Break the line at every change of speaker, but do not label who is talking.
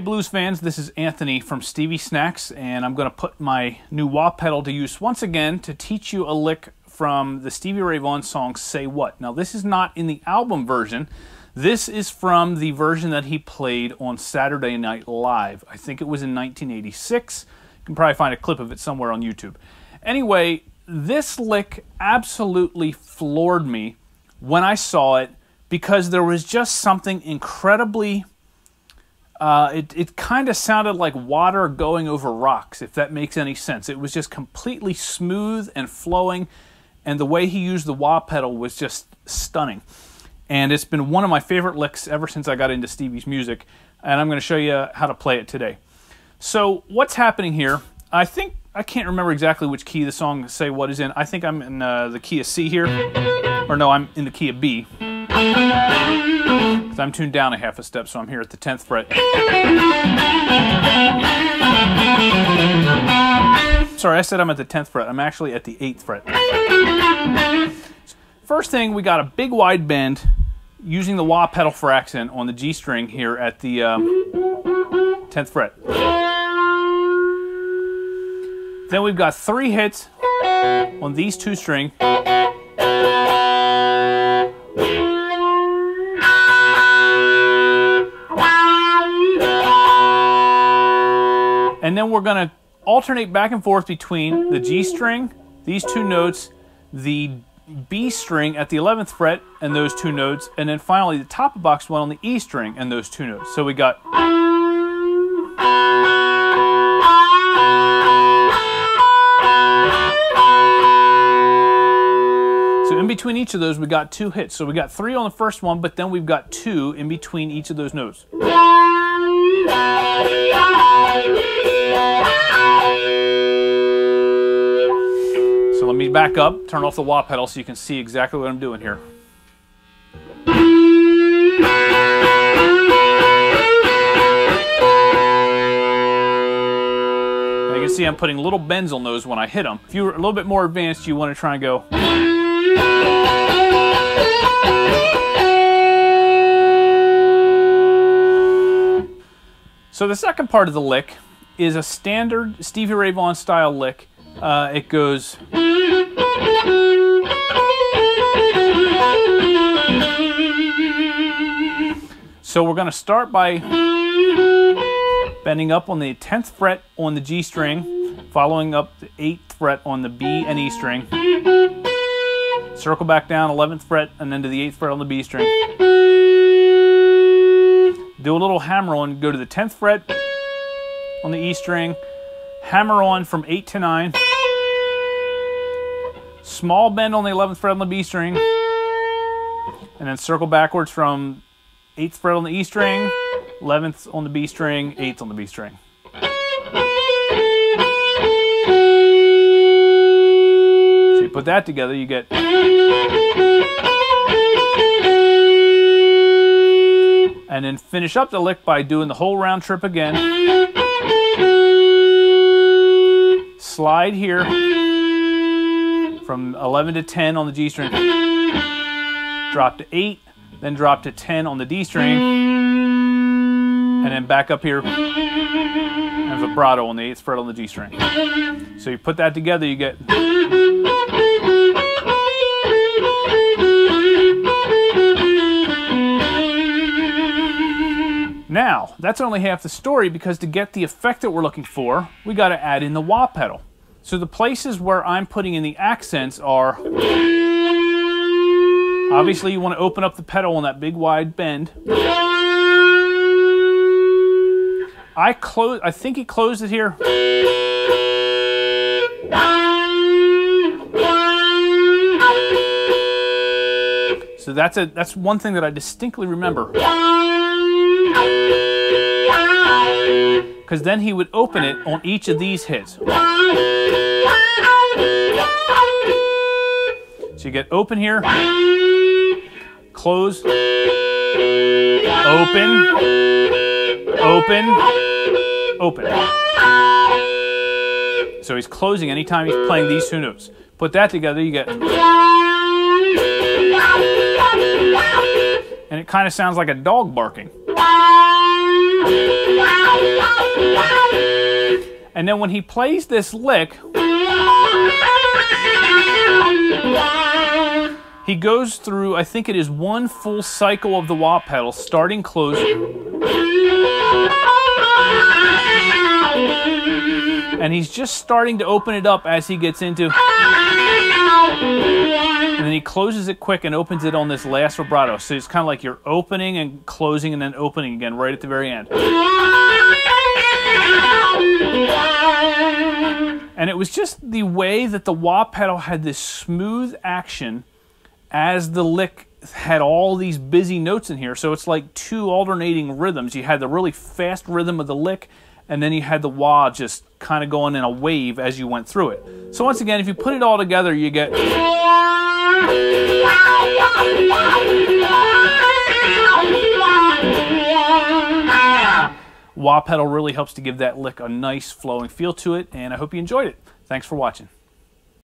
Blues fans, this is Anthony from Stevie Snacks, and I'm going to put my new wah pedal to use once again to teach you a lick from the Stevie Ray Vaughan song Say What. Now, this is not in the album version. This is from the version that he played on Saturday Night Live. I think it was in 1986. You can probably find a clip of it somewhere on YouTube. Anyway, this lick absolutely floored me when I saw it because there was just something incredibly uh, it it kind of sounded like water going over rocks, if that makes any sense. It was just completely smooth and flowing, and the way he used the wah pedal was just stunning. And it's been one of my favorite licks ever since I got into Stevie's music, and I'm going to show you how to play it today. So what's happening here? I think I can't remember exactly which key the song "Say what is in. I think I'm in uh, the key of C here, or no, I'm in the key of B. Because I'm tuned down a half a step, so I'm here at the 10th fret. Sorry, I said I'm at the 10th fret. I'm actually at the 8th fret. First thing, we got a big wide bend using the wah pedal for accent on the G string here at the um, 10th fret. Then we've got three hits on these two strings. Then we're going to alternate back and forth between the G string, these two notes, the B string at the 11th fret and those two notes, and then finally the top of box one on the E string and those two notes. So we got So in between each of those, we got two hits. So we got three on the first one, but then we've got two in between each of those notes. So let me back up, turn off the wah pedal so you can see exactly what I'm doing here. Now you can see I'm putting little bends on those when I hit them. If you're a little bit more advanced, you want to try and go. So the second part of the lick is a standard Stevie Ray Vaughan style lick. Uh, it goes. So we're going to start by bending up on the 10th fret on the G string, following up the 8th fret on the B and E string. Circle back down 11th fret and then to the 8th fret on the B string do a little hammer on, go to the 10th fret on the E string, hammer on from 8 to 9, small bend on the 11th fret on the B string, and then circle backwards from 8th fret on the E string, 11th on the B string, 8th on the B string. So you put that together, you get and then finish up the lick by doing the whole round trip again. Slide here from 11 to 10 on the G string. Drop to 8, then drop to 10 on the D string, and then back up here and vibrato on the 8th fret on the G string. So you put that together, you get. Now, that's only half the story because to get the effect that we're looking for, we got to add in the wah pedal. So the places where I'm putting in the accents are obviously you want to open up the pedal on that big wide bend. I close I think he closed it here. So that's a that's one thing that I distinctly remember. Because then he would open it on each of these hits. So you get open here, close, open, open, open. So he's closing anytime he's playing these two notes. Put that together, you get. And it kind of sounds like a dog barking. And then when he plays this lick, he goes through, I think it is one full cycle of the wah pedal, starting, closing. And he's just starting to open it up as he gets into. And then he closes it quick and opens it on this last vibrato. So it's kind of like you're opening and closing and then opening again right at the very end. And it was just the way that the wah pedal had this smooth action as the lick had all these busy notes in here. So it's like two alternating rhythms. You had the really fast rhythm of the lick, and then you had the wah just kind of going in a wave as you went through it. So once again, if you put it all together, you get. Wah pedal really helps to give that lick a nice flowing feel to it, and I hope you enjoyed it. Thanks for watching.